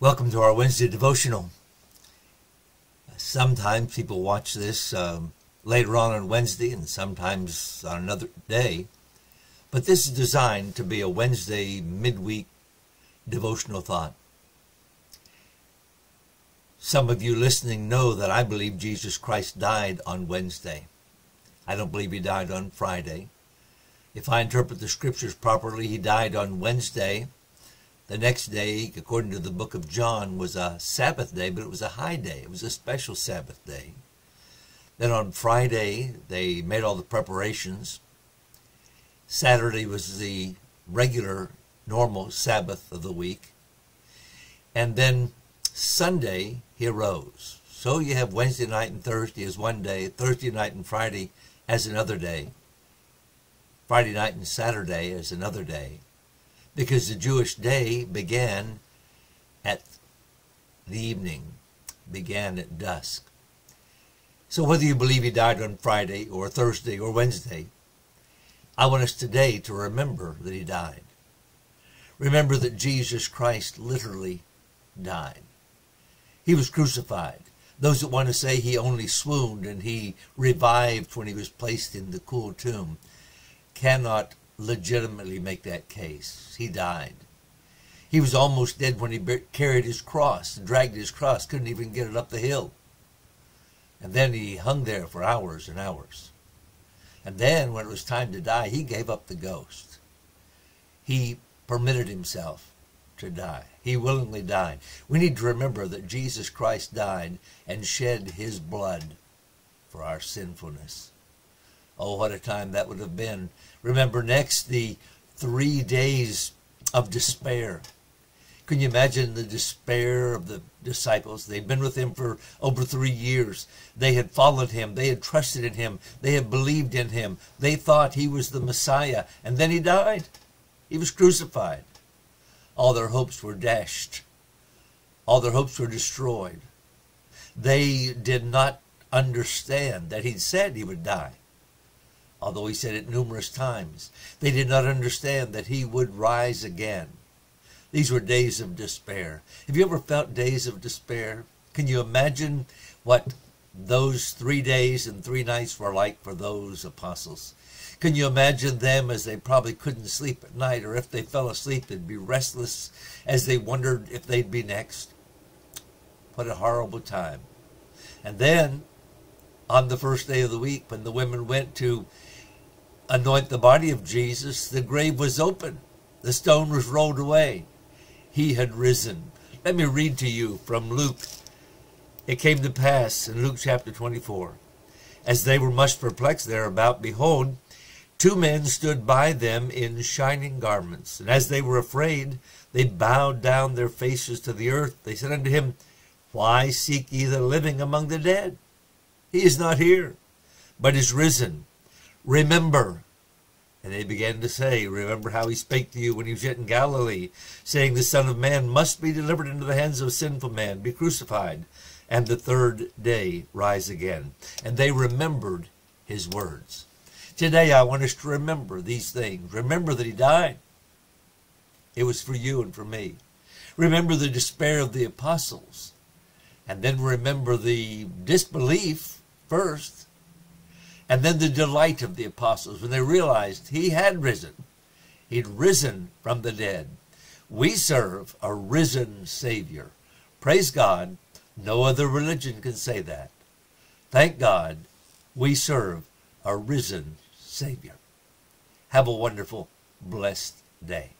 Welcome to our Wednesday devotional. Sometimes people watch this um, later on on Wednesday and sometimes on another day, but this is designed to be a Wednesday midweek devotional thought. Some of you listening know that I believe Jesus Christ died on Wednesday. I don't believe he died on Friday. If I interpret the scriptures properly, he died on Wednesday the next day, according to the book of John, was a Sabbath day, but it was a high day. It was a special Sabbath day. Then on Friday, they made all the preparations. Saturday was the regular, normal Sabbath of the week. And then Sunday, he arose. So you have Wednesday night and Thursday as one day, Thursday night and Friday as another day, Friday night and Saturday as another day because the Jewish day began at the evening, began at dusk. So whether you believe he died on Friday or Thursday or Wednesday, I want us today to remember that he died. Remember that Jesus Christ literally died. He was crucified. Those that want to say he only swooned and he revived when he was placed in the cool tomb cannot legitimately make that case. He died. He was almost dead when he carried his cross, dragged his cross, couldn't even get it up the hill. And then he hung there for hours and hours. And then when it was time to die, he gave up the ghost. He permitted himself to die. He willingly died. We need to remember that Jesus Christ died and shed his blood for our sinfulness. Oh, what a time that would have been. Remember next the three days of despair. Can you imagine the despair of the disciples? They'd been with him for over three years. They had followed him. They had trusted in him. They had believed in him. They thought he was the Messiah. And then he died. He was crucified. All their hopes were dashed. All their hopes were destroyed. They did not understand that he'd said he would die although he said it numerous times. They did not understand that he would rise again. These were days of despair. Have you ever felt days of despair? Can you imagine what those three days and three nights were like for those apostles? Can you imagine them as they probably couldn't sleep at night, or if they fell asleep, they'd be restless as they wondered if they'd be next? What a horrible time. And then, on the first day of the week, when the women went to anoint the body of Jesus, the grave was open. The stone was rolled away. He had risen. Let me read to you from Luke. It came to pass in Luke chapter 24. As they were much perplexed thereabout, behold, two men stood by them in shining garments. And as they were afraid, they bowed down their faces to the earth. They said unto him, Why seek ye the living among the dead? He is not here, but is risen. Remember. And they began to say, Remember how he spake to you when he was yet in Galilee, saying, The Son of Man must be delivered into the hands of sinful man, be crucified, and the third day rise again. And they remembered his words. Today I want us to remember these things. Remember that he died. It was for you and for me. Remember the despair of the apostles. And then remember the disbelief first and then the delight of the apostles when they realized he had risen. He'd risen from the dead. We serve a risen Savior. Praise God. No other religion can say that. Thank God we serve a risen Savior. Have a wonderful, blessed day.